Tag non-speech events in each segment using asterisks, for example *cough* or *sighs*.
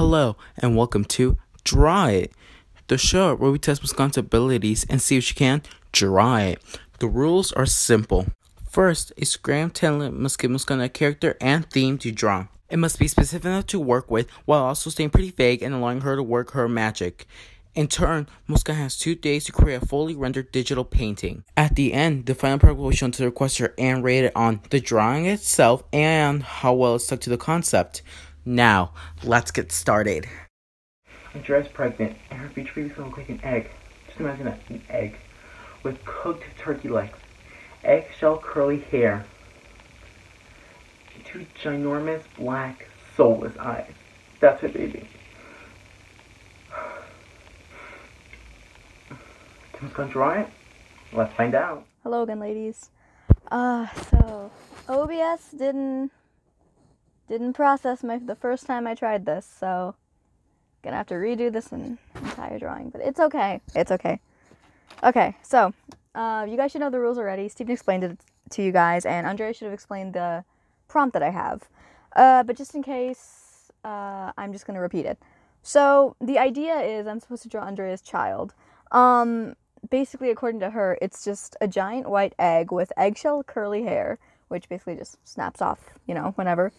Hello, and welcome to Draw It, the show where we test Muskan's abilities and see if she can draw it. The rules are simple. First, a SKRAMM talent must give Wisconsin a character and theme to draw. It must be specific enough to work with while also staying pretty vague and allowing her to work her magic. In turn, Muskan has two days to create a fully rendered digital painting. At the end, the final product will be shown to the requester and rated on the drawing itself and how well it stuck to the concept. Now, let's get started. Andrea's pregnant, and her future baby's gonna look like an egg. Just imagine that, an egg. With cooked turkey legs, eggshell curly hair, two ginormous black soulless eyes. That's her baby. *sighs* Tim's gonna draw it? Let's find out. Hello again, ladies. Uh, so OBS didn't didn't process my the first time I tried this, so gonna have to redo this entire drawing, but it's okay. It's okay. Okay, so uh, you guys should know the rules already. Steven explained it to you guys, and Andrea should have explained the prompt that I have. Uh, but just in case, uh, I'm just gonna repeat it. So the idea is I'm supposed to draw Andrea's child. Um, basically, according to her, it's just a giant white egg with eggshell curly hair, which basically just snaps off, you know, whenever.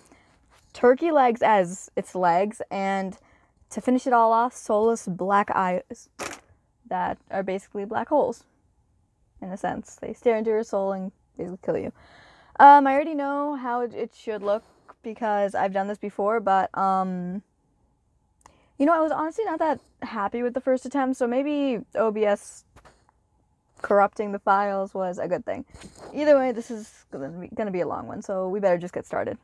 Turkey legs as its legs, and to finish it all off, soulless black eyes that are basically black holes, in a sense. They stare into your soul and basically kill you. Um, I already know how it should look because I've done this before, but um, you know, I was honestly not that happy with the first attempt, so maybe OBS corrupting the files was a good thing. Either way, this is going to be a long one, so we better just get started.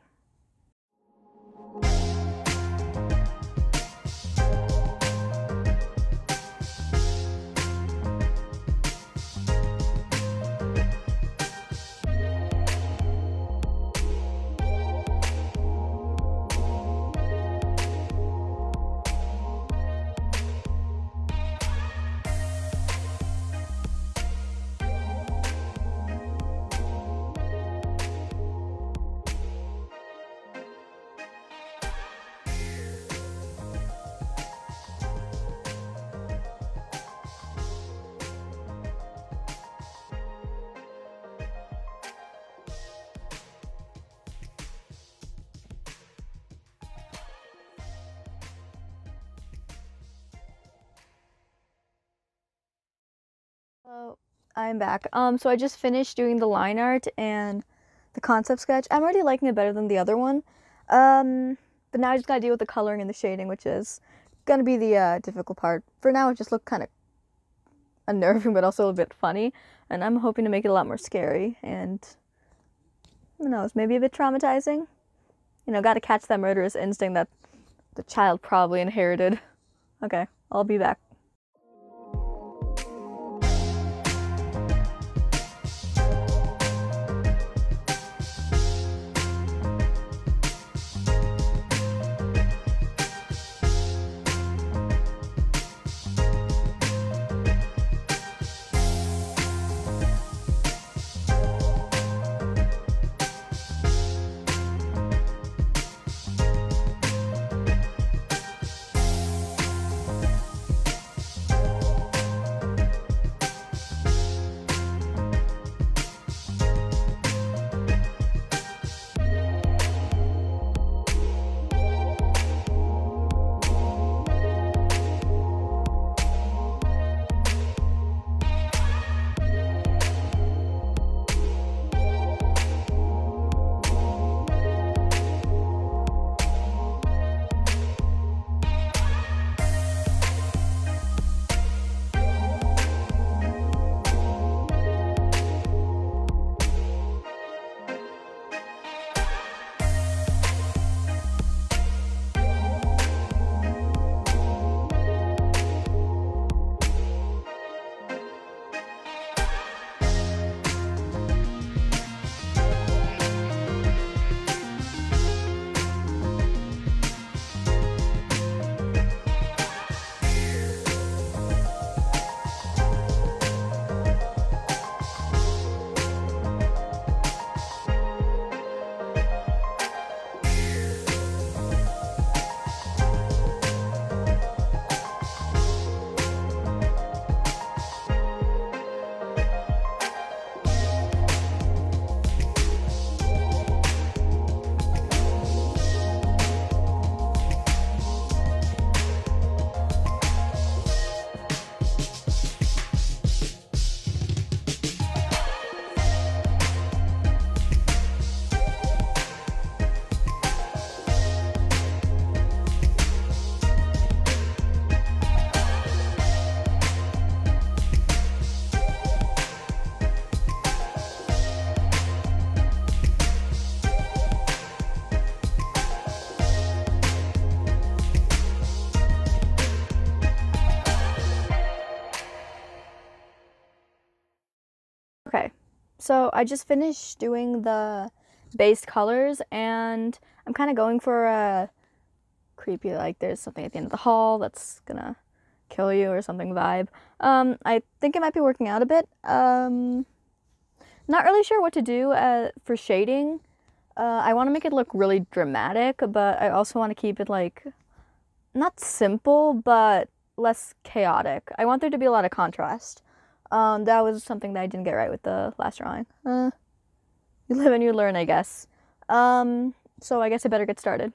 So I'm back. Um, so I just finished doing the line art and the concept sketch. I'm already liking it better than the other one. Um, but now I just gotta deal with the coloring and the shading, which is gonna be the uh, difficult part. For now, it just looked kind of unnerving, *laughs* but also a bit funny. And I'm hoping to make it a lot more scary and who knows, maybe a bit traumatizing. You know, gotta catch that murderous instinct that the child probably inherited. Okay, I'll be back. So I just finished doing the base colors and I'm kind of going for a creepy, like there's something at the end of the hall that's gonna kill you or something vibe. Um, I think it might be working out a bit. Um, not really sure what to do uh, for shading. Uh, I want to make it look really dramatic, but I also want to keep it like not simple, but less chaotic. I want there to be a lot of contrast. Um, that was something that I didn't get right with the last drawing. Uh, you live and you learn, I guess. Um, so I guess I better get started.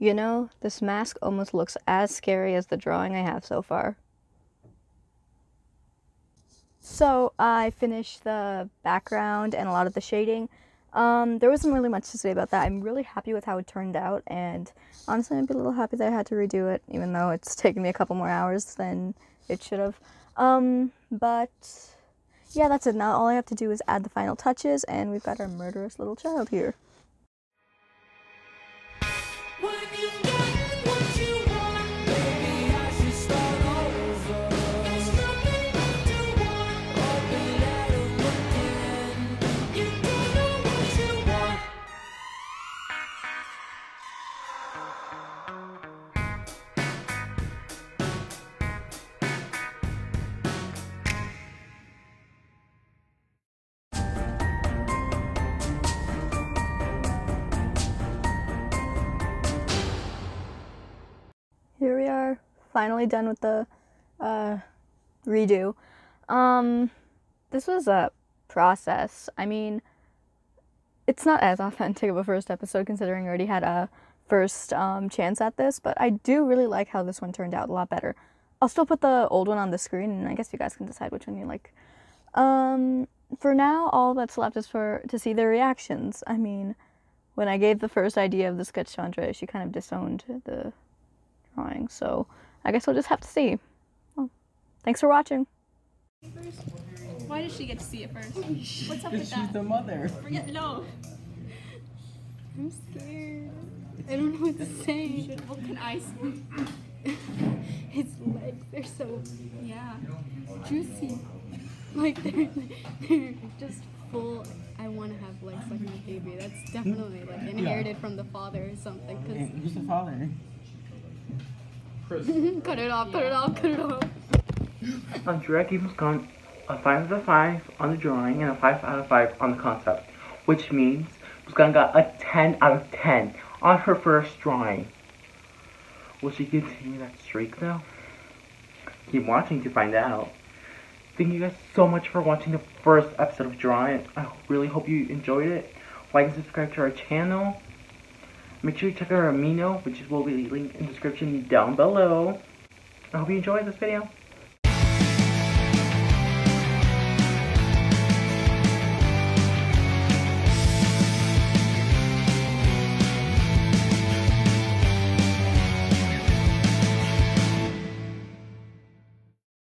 You know, this mask almost looks as scary as the drawing I have so far. So I finished the background and a lot of the shading. Um, there wasn't really much to say about that. I'm really happy with how it turned out, and honestly, be a little happy that I had to redo it, even though it's *laughs* taken me a couple more hours than it should have. Um, but yeah, that's it. Now all I have to do is add the final touches, and we've got our murderous little child here. Finally done with the uh, redo. Um, this was a process. I mean, it's not as *laughs* authentic of a first episode considering I already had a first um, chance at this, but I do really like how this one turned out a lot better. I'll still put the old one on the screen, and I guess you guys can decide which one you like. Um, for now, all that's left is for to see their reactions. I mean, when I gave the first idea of the sketch to Andrea, she kind of disowned the drawing. So I guess we'll just have to see. Well, thanks for watching. Why does she get to see it first? What's up with She's that? the mother. Forget no. I'm scared. I don't know what to say. What can I say? *laughs* His legs, they're so yeah, juicy. Like they're they're just full. I want to have legs like my baby. That's definitely like inherited from the father or something. And who's the father? Cause *laughs* cut it off, cut it off, cut it off. Uh, Andrea gave Muskan a 5 out of 5 on the drawing and a 5 out of 5 on the concept, which means Muskan got a 10 out of 10 on her first drawing. Will she continue that streak though? Keep watching to find out. Thank you guys so much for watching the first episode of Drawing. I really hope you enjoyed it. Like and subscribe to our channel. Make sure you check out our Amino, which will be linked in the description down below. I hope you enjoyed this video.